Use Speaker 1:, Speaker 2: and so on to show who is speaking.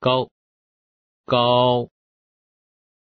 Speaker 1: 高，高，